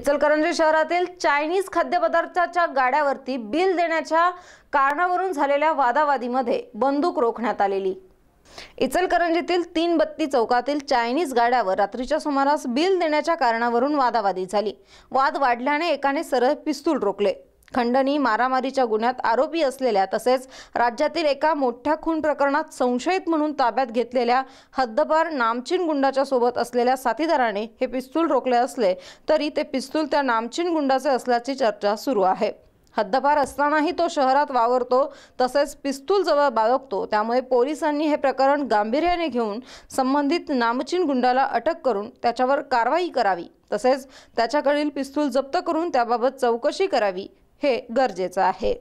इचलकरंजी शहरातील Chinese खाद्यपदार्थाच्या गाड्यावरती bill देण्याच्या कारणावरून झालेल्या वादावादीमध्ये बंदूक रोखण्यात आलेली. इचलकरंजीतील तीन बत्ती चौकातील चायनीज गाड्यावर रात्रीच्या सुमारास बिल देण्याच्या कारणावरून वादावादी झाली. वाद वाढल्याने एकाने सरळ पिस्तूल रोखले. खंडणी मारामारीच्या गुन्ह्यात आरोपी असलेल्या तसेच राज्यातील एका मोठ्या खून प्रकरणात संशयित म्हणून ताब्यात घेतलेल्या हद्दपार नामचीन गुंडाच्या सोबत असलेल्या साथीदाराने हे पिस्तूल रोखले असले तरी ते पिस्तूल त्या नामचीन गुंडाचे असल्याची चर्चा सुरू आहे. हद्दपार असतानाही तो शहरात वावरतो तसेच पिस्तूल जवळ बाळगतो त्यामुळे पोलिसांनी हे प्रकरण गांभीर्याने घेऊन संबंधित नामचीन गुंडाला अटक करून त्याच्यावर कारवाई करावी. तसेच त्याच्याकडील पिस्तूल जप्त करून त्याबाबत चौकशी करावी हे गरजेचं आहे.